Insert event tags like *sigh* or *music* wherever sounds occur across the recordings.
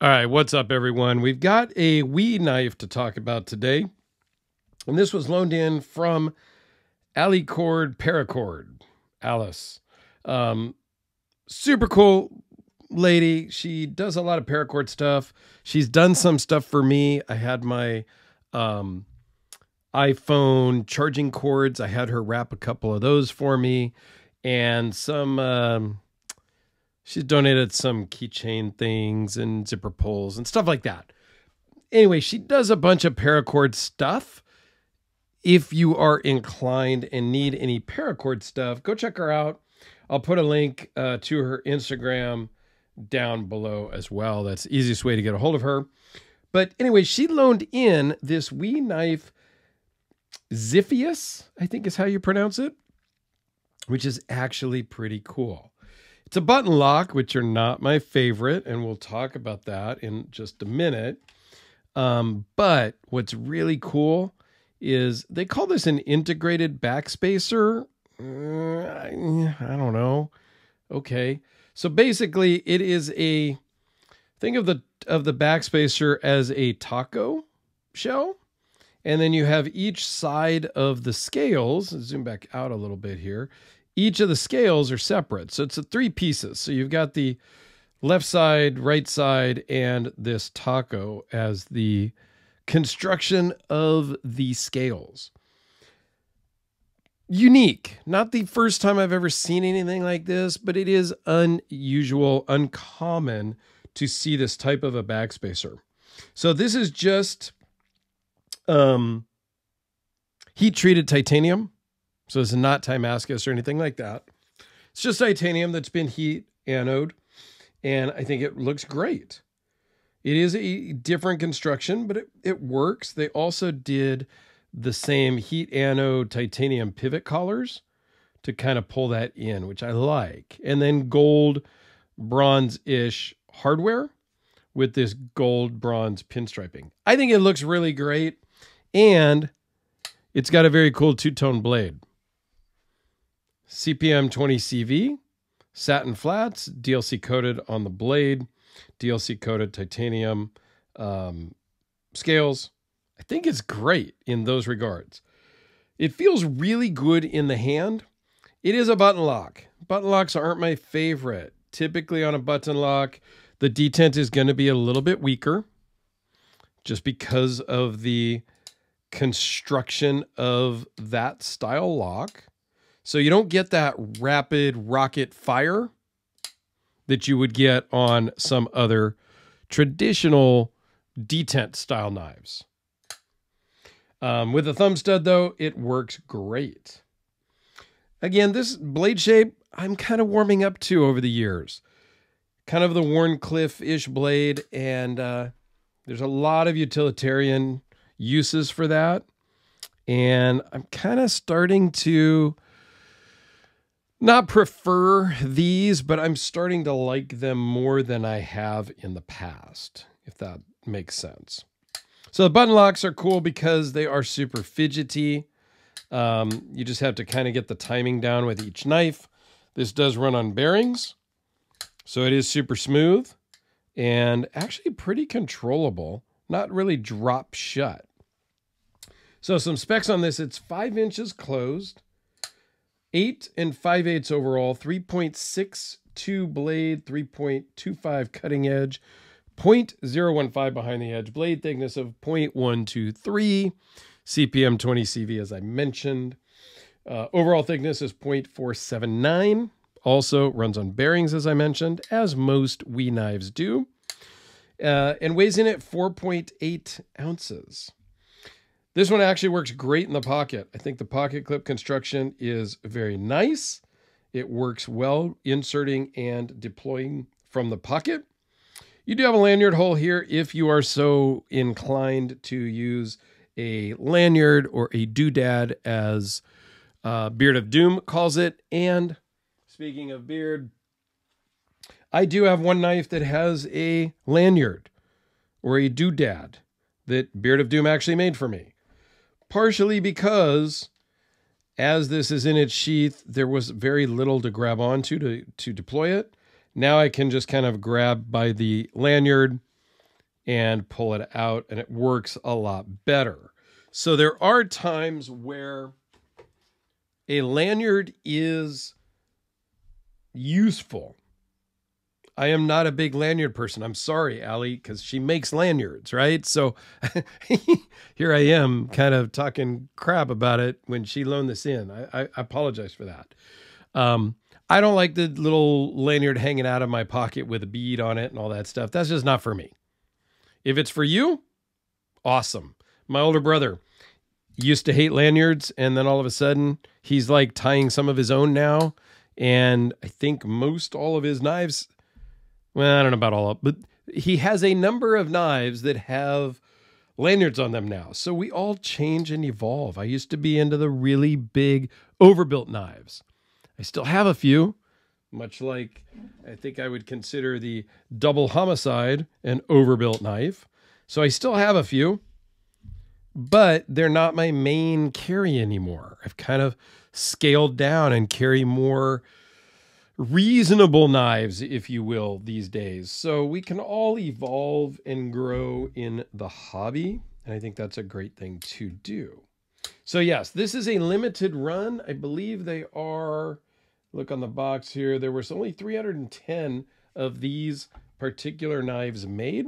All right, what's up, everyone? We've got a WE knife to talk about today. And this was loaned in from Alicord Paracord, Alice. Um, super cool lady. She does a lot of paracord stuff. She's done some stuff for me. I had my um, iPhone charging cords. I had her wrap a couple of those for me and some. Um, she's donated some keychain things and zipper pulls and stuff like that. Anyway, she does a bunch of paracord stuff. If you are inclined and need any paracord stuff, go check her out. I'll put a link uh, to her Instagram down below as well. That's the easiest way to get a hold of her. But anyway, she loaned in this WE knife Ziffius, I think is how you pronounce it, which is actually pretty cool. It's a button lock, which are not my favorite, and we'll talk about that in just a minute. Um, but what's really cool is they call this an integrated backspacer. Uh, I, don't know. Okay. So basically it is a think of the of the backspacer as a taco shell. And then you have each side of the scales, zoom back out a little bit here. Each of the scales are separate. So it's a three pieces. So you've got the left side, right side, and this taco as the construction of the scales. Unique. Not the first time I've ever seen anything like this, but it is unusual, uncommon to see this type of a backspacer. So this is just um, heat treated titanium. So it's not Timascus or anything like that. It's just titanium that's been heat anode, and I think it looks great. It is a different construction, but it, it works. They also did the same heat anode titanium pivot collars to kind of pull that in, which I like. And then gold bronze ish hardware with this gold bronze pinstriping. I think it looks really great. And it's got a very cool two tone blade. CPM 20 CV, satin flats, DLC coated on the blade, DLC coated titanium um, scales. I think it's great in those regards. It feels really good in the hand. It is a button lock. Button locks aren't my favorite. Typically on a button lock, the detent is going to be a little bit weaker just because of the construction of that style lock. So you don't get that rapid rocket fire that you would get on some other traditional detent style knives. Um, with a thumb stud, though, it works great. Again, this blade shape I'm kind of warming up to over the years. Kind of the Wharncliffe-ish blade, and uh, there's a lot of utilitarian uses for that. And I'm kind of starting to not prefer these, but I'm starting to like them more than I have in the past, if that makes sense. So the button locks are cool because they are super fidgety. Um, you just have to kind of get the timing down with each knife. This does run on bearings, so it is super smooth and actually pretty controllable not really drop shut. So some specs on this, it's five inches closed, eight and five eighths overall, 3.62 blade, 3.25 cutting edge, 0.015 behind the edge, blade thickness of 0.123, CPM 20 CV as I mentioned. Uh, overall thickness is 0.479. Also runs on bearings as I mentioned, as most WE knives do uh, and weighs in at 4.8 ounces. This one actually works great in the pocket. I think the pocket clip construction is very nice. It works well inserting and deploying from the pocket. You do have a lanyard hole here if you are so inclined to use a lanyard or a doodad as uh, Beard of Doom calls it. And speaking of beard, I do have one knife that has a lanyard or a doodad that Beard of Doom actually made for me. Partially because as this is in its sheath, there was very little to grab onto to, to deploy it. Now I can just kind of grab by the lanyard and pull it out, and it works a lot better. So there are times where a lanyard is useful. I am not a big lanyard person. I'm sorry, Allie, because she makes lanyards, right? So *laughs* here I am kind of talking crap about it when she loaned this in. I, I apologize for that. Um, I don't like the little lanyard hanging out of my pocket with a bead on it and all that stuff. That's just not for me. If it's for you, awesome. My older brother used to hate lanyards, and then all of a sudden, he's like tying some of his own now. And I think most all of his knives, well, I don't know about all of, but he has a number of knives that have lanyards on them now. So we all change and evolve. I used to be into the really big overbuilt knives. I still have a few, much like I think I would consider the double homicide an overbuilt knife. So I still have a few, but they're not my main carry anymore. I've kind of scaled down and carry more reasonable knives, if you will, these days. So we can all evolve and grow in the hobby. And I think that's a great thing to do. So, yes, this is a limited run. I believe they are look on the box here, there was only 310 of these particular knives made.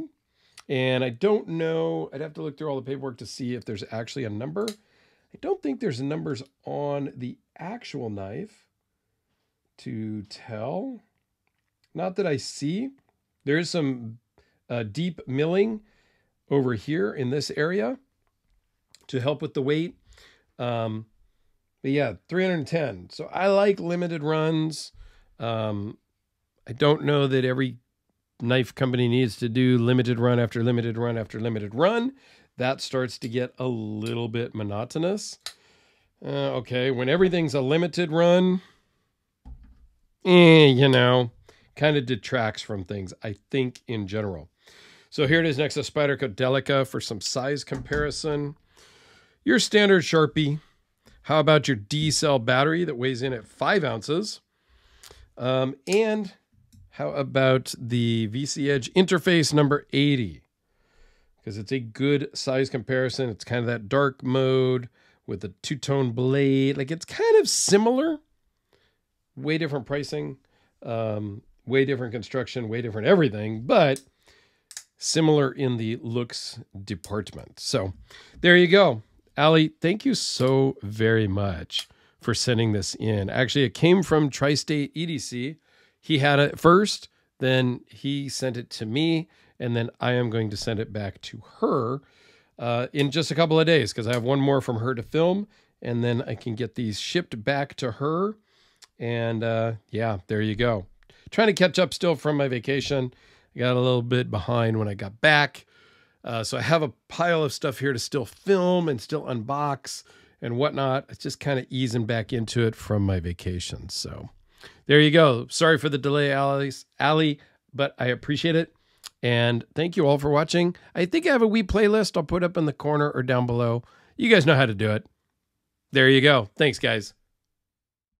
And I don't know, I'd have to look through all the paperwork to see if there's actually a number. I don't think there's numbers on the actual knife to tell. Not that I see. There is some uh, deep milling over here in this area to help with the weight. Um, but yeah, 310. So I like limited runs. Um, I don't know that every knife company needs to do limited run after limited run after limited run. That starts to get a little bit monotonous. Uh, okay, when everything's a limited run, eh, you know, kind of detracts from things, I think, in general. So here it is next to Spyderco Delica for some size comparison. Your standard Sharpie, how about your D cell battery that weighs in at five ounces? Um, and how about the VC Edge interface number 80? Because it's a good size comparison. It's kind of that dark mode with a two tone blade. Like it's kind of similar, way different pricing, um, way different construction, way different everything, but similar in the looks department. So there you go. Ali, thank you so very much for sending this in. Actually, it came from Tri State EDC. He had it first, then he sent it to me, and then I am going to send it back to her uh, in just a couple of days because I have one more from her to film, and then I can get these shipped back to her. And uh, yeah, there you go. Trying to catch up still from my vacation. I got a little bit behind when I got back. Uh, so I have a pile of stuff here to still film and still unbox and whatnot. It's just kind of easing back into it from my vacation. So there you go. Sorry for the delay, Ali, but I appreciate it. And thank you all for watching. I think I have a WE playlist I'll put up in the corner or down below. You guys know how to do it. There you go. Thanks, guys.